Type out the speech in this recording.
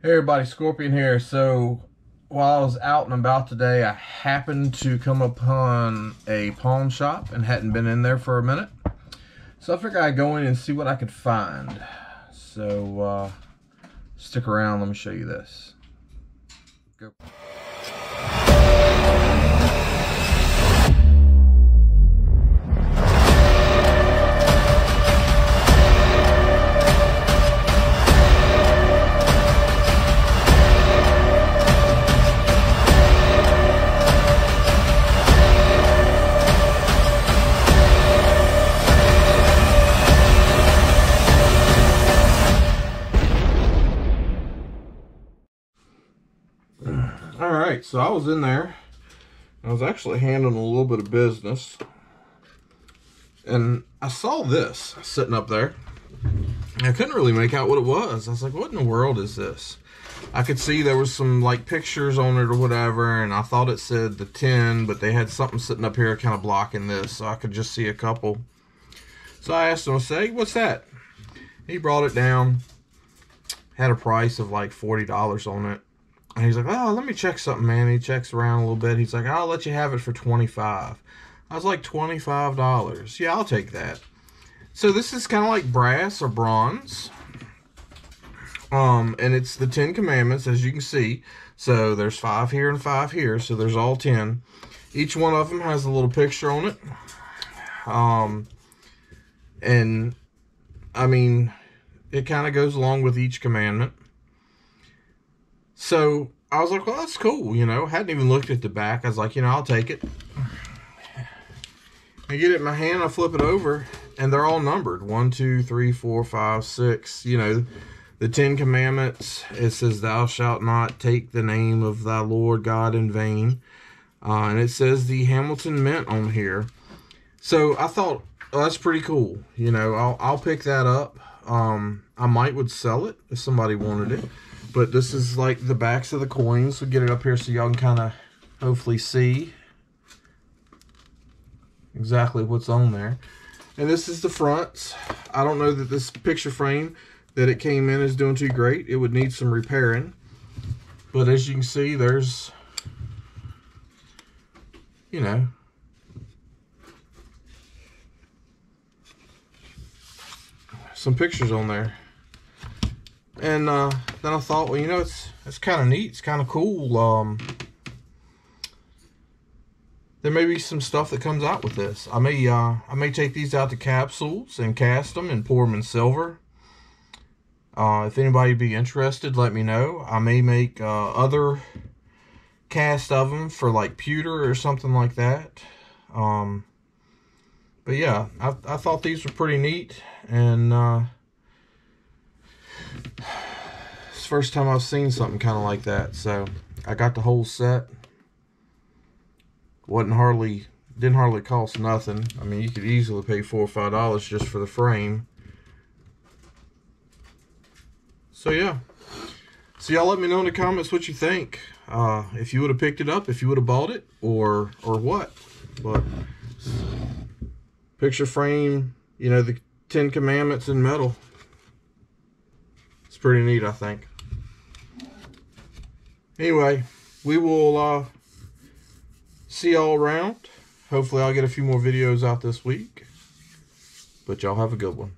Hey everybody, Scorpion here. So while I was out and about today, I happened to come upon a pawn shop and hadn't been in there for a minute. So I figured I'd go in and see what I could find. So uh, stick around, let me show you this. Go. All right, so I was in there. I was actually handling a little bit of business. And I saw this sitting up there. I couldn't really make out what it was. I was like, what in the world is this? I could see there was some like pictures on it or whatever, and I thought it said the 10, but they had something sitting up here kind of blocking this, so I could just see a couple. So I asked him, I said, hey, what's that? He brought it down, had a price of like $40 on it. And he's like, oh, let me check something, man. He checks around a little bit. He's like, I'll let you have it for 25 I was like, $25. Yeah, I'll take that. So this is kind of like brass or bronze. Um, and it's the Ten Commandments, as you can see. So there's five here and five here. So there's all ten. Each one of them has a little picture on it. Um, and I mean, it kind of goes along with each commandment. So I was like, well, that's cool, you know. Hadn't even looked at the back. I was like, you know, I'll take it. I get it in my hand, I flip it over, and they're all numbered. One, two, three, four, five, six. You know, the Ten Commandments, it says, Thou shalt not take the name of thy Lord God in vain. Uh, and it says the Hamilton Mint on here. So I thought, well, that's pretty cool. You know, I'll, I'll pick that up. Um, I might would sell it if somebody wanted it. But this is like the backs of the coins. So get it up here so y'all can kind of hopefully see exactly what's on there. And this is the front. I don't know that this picture frame that it came in is doing too great. It would need some repairing. But as you can see, there's, you know, some pictures on there. And uh, then I thought, well, you know, it's it's kind of neat. It's kind of cool. Um, there may be some stuff that comes out with this. I may uh, I may take these out to capsules and cast them and pour them in silver. Uh, if anybody be interested, let me know. I may make uh, other cast of them for like pewter or something like that. Um, but yeah, I, I thought these were pretty neat. And uh, first time I've seen something kind of like that. So I got the whole set wasn't hardly didn't hardly cost nothing. I mean, you could easily pay four or five dollars just for the frame. So yeah. So y'all let me know in the comments what you think. Uh, if you would have picked it up, if you would have bought it, or or what. But picture frame, you know, the Ten Commandments in metal. It's pretty neat, I think. Anyway, we will uh, see y'all around. Hopefully I'll get a few more videos out this week. But y'all have a good one.